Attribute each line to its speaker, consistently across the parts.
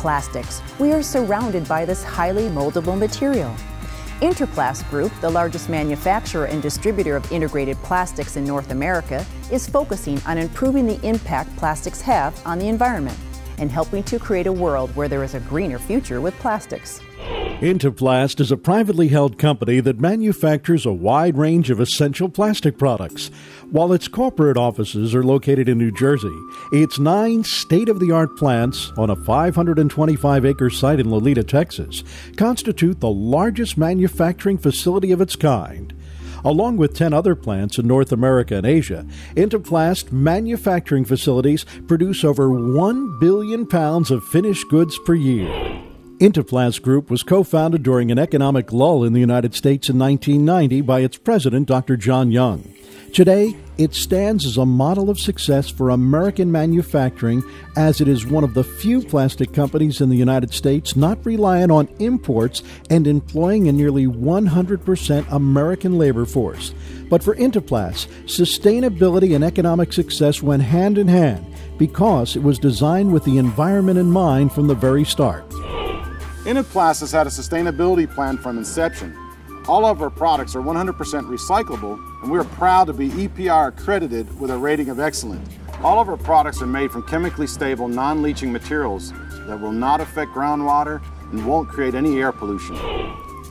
Speaker 1: plastics, we are surrounded by this highly moldable material. Inteplast Group, the largest manufacturer and distributor of integrated plastics in North America, is focusing on improving the impact plastics have on the environment and helping to create a world where there is a greener future with plastics.
Speaker 2: Inteplast is a privately held company that manufactures a wide range of essential plastic products. While its corporate offices are located in New Jersey, its nine state of the art plants on a 525 acre site in Lolita, Texas, constitute the largest manufacturing facility of its kind. Along with 10 other plants in North America and Asia, Inteplast manufacturing facilities produce over 1 billion pounds of finished goods per year. Inteplast Group was co founded during an economic lull in the United States in 1990 by its president, Dr. John Young. Today, it stands as a model of success for American manufacturing as it is one of the few plastic companies in the United States not reliant on imports and employing a nearly 100% American labor force. But for Inteplast, sustainability and economic success went hand in hand because it was designed with the environment in mind from the very start.
Speaker 3: Inteplast has had a sustainability plan from inception. All of our products are 100% recyclable, and we are proud to be EPR accredited with a rating of excellent. All of our products are made from chemically stable, non-leaching materials that will not affect groundwater and won't create any air pollution.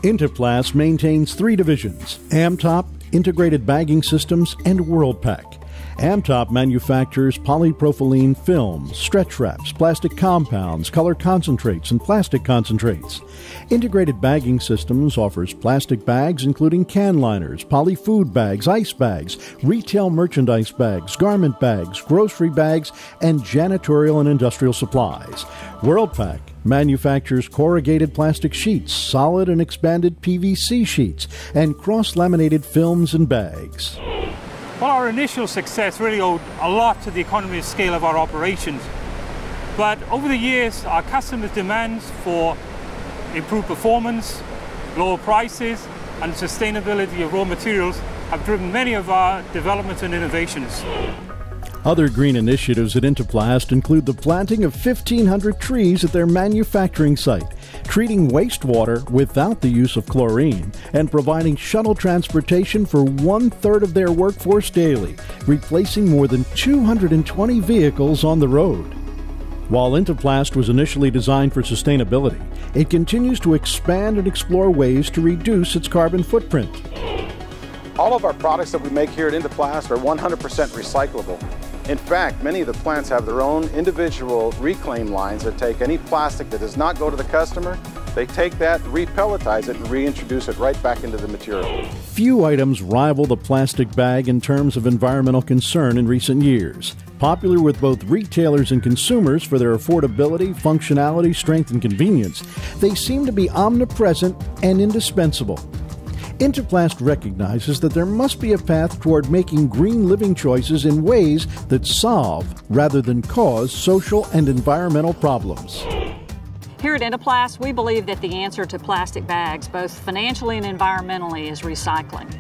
Speaker 2: Inteplast maintains three divisions AmTopp, Integrated Bagging Systems, and World-Pak. AmTopp manufactures polypropylene films, stretch wraps, plastic compounds, color concentrates, and plastic concentrates. Integrated Bagging Systems offers plastic bags including can liners, poly food bags, ice bags, retail merchandise bags, garment bags, grocery bags, and janitorial and industrial supplies. World-Pak manufactures corrugated plastic sheets, solid and expanded PVC sheets, and cross laminated films and bags.
Speaker 4: Well, our initial success really owed a lot to the economy of scale of our operations. But over the years, our customers' demands for improved performance, lower prices, and sustainability of raw materials have driven many of our developments and innovations.
Speaker 2: Other green initiatives at Inteplast include the planting of 1,500 trees at their manufacturing site, treating wastewater without the use of chlorine, and providing shuttle transportation for one third of their workforce daily, replacing more than 220 vehicles on the road. While Inteplast was initially designed for sustainability, it continues to expand and explore ways to reduce its carbon footprint.
Speaker 3: All of our products that we make here at Inteplast are 100% recyclable. In fact, many of the plants have their own individual reclaim lines that take any plastic that does not go to the customer, they take that, repelletize it, and reintroduce it right back into the material.
Speaker 2: Few items rival the plastic bag in terms of environmental concern in recent years. Popular with both retailers and consumers for their affordability, functionality, strength, and convenience, they seem to be omnipresent and indispensable. Inteplast recognizes that there must be a path toward making green living choices in ways that solve rather than cause social and environmental problems.
Speaker 5: Here at Inteplast, we believe that the answer to plastic bags, both financially and environmentally, is recycling.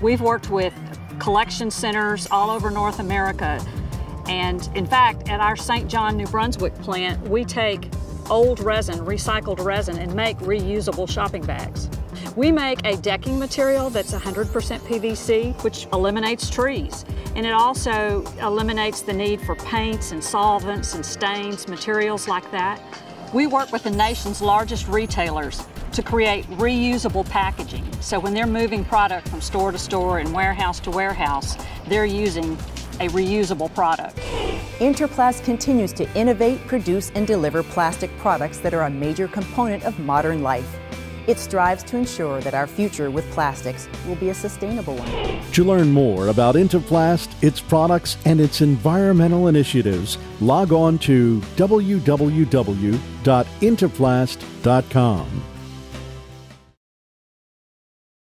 Speaker 5: We've worked with collection centers all over North America, and in fact, at our St. John, New Brunswick plant, we take old resin, recycled resin, and make reusable shopping bags. We make a decking material that's 100% PVC, which eliminates trees. And it also eliminates the need for paints and solvents and stains, materials like that. We work with the nation's largest retailers to create reusable packaging. So when they're moving product from store to store and warehouse to warehouse, they're using a reusable product.
Speaker 1: Inteplast continues to innovate, produce, and deliver plastic products that are a major component of modern life. It strives to ensure that our future with plastics will be a sustainable one.
Speaker 2: To learn more about Inteplast, its products, and its environmental initiatives, log on to www.inteplast.com.